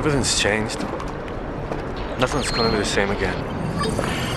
Everything's changed. Nothing's gonna be the same again.